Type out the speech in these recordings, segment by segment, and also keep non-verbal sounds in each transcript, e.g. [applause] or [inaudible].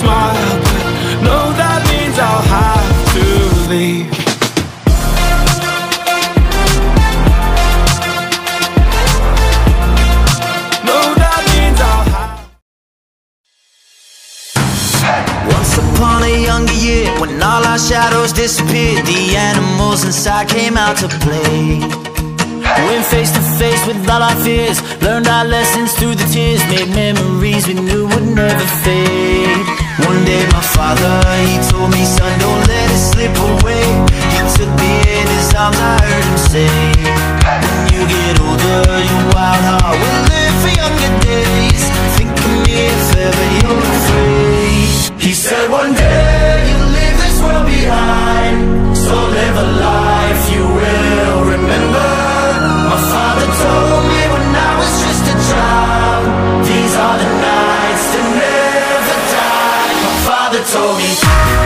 smile, but no, that means I'll have to leave. That means I'll. Once upon a younger year, when all our shadows disappeared, the animals inside came out to play. Went face to face with all our fears, learned our lessons through the tears, made memories we knew would never fade. Day my father, he told me, son, don't let it slip away. He took me in his arms, I heard him say, told me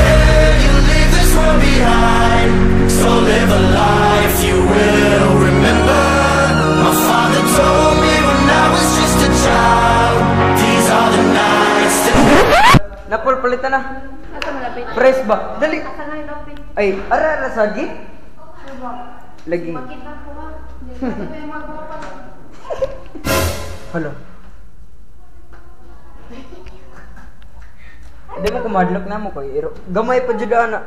Press ba? Dali. Ay, ara, ara, sagi. Lagi. Yung [laughs] magpapa. Hala. Hindi mo kumadlok na mo ko. Gamay pa dyan ana.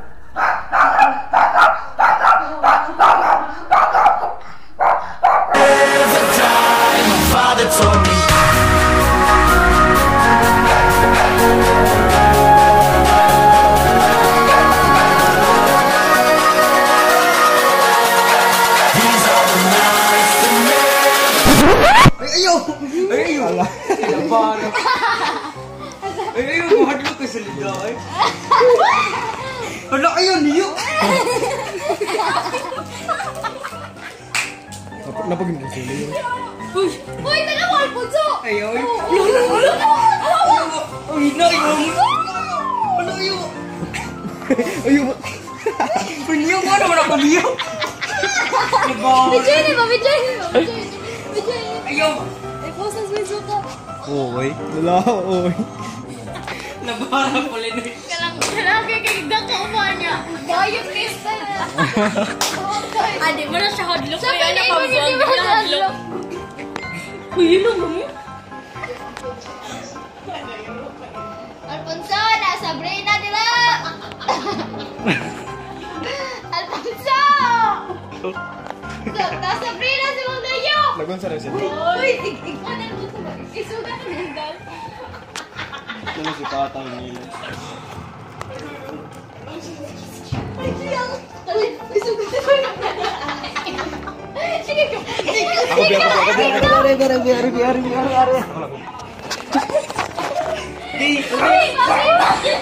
Ala. Labanan. [laughs] Ay, ayaw, kumadlok ka sa liga, ay. Hala, ayaw, niyo! Napagin ko sila yun. Uy! Uy! Taga mo! Alfonso! Ayaw, ay. Ulo! Ulo! Ay, na, ayaw. Hala, ayaw. Ayaw. Piniyo mo naman ako niyo. Labanan. Bidyo ni ba? Bidyo ni ba? Bidyo ni Bidyo ni Ayaw. Okay. Wala, okay. Labanan pala na. Kalang kalagi kay Daka mo niya. Dayot kista na. Ah, di mo na siya hadlok. Sa Kaya pinay mo nakabag hindi mo na hadlok. Uy, yun lang mo. Alfonso! Nasa brain na nila! Alfonso! Nasa brain na si Magayo! Lagon sa resin. Uy! Tig-tig-anan Ini na si Tatay Aku biar, aku biar, aku biar, biar, biar, biar, biar, biar, biar, biar, biar, biar, biar,